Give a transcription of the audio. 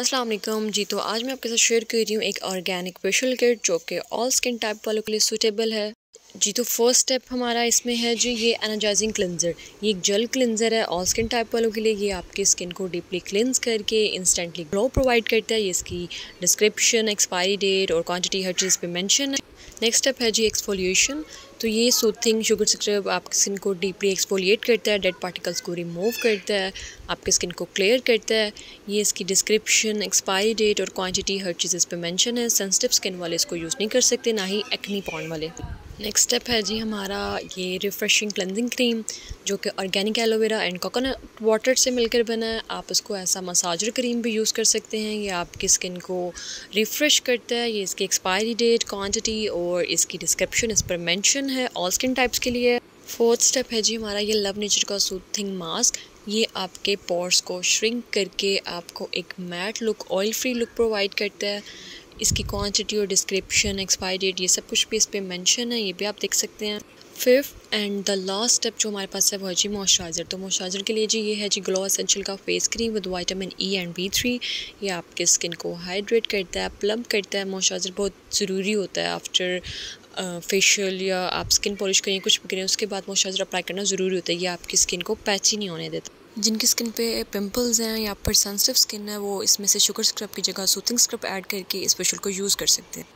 अस्सलाम वालेकुम जी तो आज मैं आपके साथ शेयर कर रही हूँ एक ऑर्गेनिक फेशियल किट जो कि ऑल स्किन टाइप वालों के लिए सूटेबल है। जी तो फ़र्स्ट स्टेप हमारा इसमें है जी ये एनर्जाइजिंग क्लिनज़र ये एक जल क्लिनज़र है ऑल स्किन टाइप वालों के लिए। ये आपकी स्किन को डीपली क्लिनज करके इंस्टेंटली ग्लो प्रोवाइड करता है। ये इसकी डिस्क्रिप्शन एक्सपायरी डेट और क्वांटिटी हर चीज़ पे मेंशन है। नेक्स्ट स्टेप है जी एक्सफोलिएशन तो ये सूथिंग शुगर स्क्रब आपकी स्किन को डीपली एक्सफोलिएट करता है डेड पार्टिकल्स को रिमूव करता है, आपकी स्किन को क्लियर करता है। ये इसकी डिस्क्रिप्शन एक्सपायरी डेट और क्वांटिटी हर चीज़ इस पर मैंशन है। सेंसिटिव स्किन वाले इसको यूज़ नहीं कर सकते, ना ही एक्नी पॉइंट वाले। नेक्स्ट स्टेप है जी हमारा ये रिफ़्रेशिंग क्लेंजिंग क्रीम जो कि organic aloe vera and coconut water से मिलकर बना है। आप इसको ऐसा मसाजर क्रीम भी यूज़ कर सकते हैं। ये आपकी स्किन को रिफ़्रेश करता है। ये इसकी एक्सपायरी डेट क्वांटिटी और इसकी डिस्क्रिप्शन इस पर मेंशन है ऑल स्किन टाइप्स के लिए। फोर्थ स्टेप है जी हमारा ये लव नेचर का सूथिंग मास्क ये आपके पोर्स को श्रिंक करके आपको एक matte look oil free look provide करता है। इसकी क्वांटिटी और डिस्क्रिप्शन एक्सपायरी डेट ये सब कुछ भी इस पर मैंशन है ये भी आप देख सकते हैं। Fifth and the last step जो हमारे पास है वो है जी मॉइस्चराइज़र तो मॉइस्चराइज़र के लिए जी ये है जी ग्लो एसेंशियल का face cream with vitamin E and B three ये आपके स्किन को हाइड्रेट करता है प्लम्प करता है। मॉइस्चराइज़र बहुत ज़रूरी होता है आफ्टर फेशियल uh, या आप स्किन पॉलिश करें कुछ भी करें उसके बाद मॉइस्चराइज़र अप्लाई करना ज़रूरी होता है। ये आपकी स्किन को पैची नहीं होने देता। जिनकी स्किन पे पिंपल्स हैं या फिर सेंसिटिव स्किन है, वो इसमें से शुगर स्क्रब की जगह सूथिंग स्क्रब ऐड करके इस फेशियल को यूज़ कर सकते हैं।